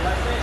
Gracias.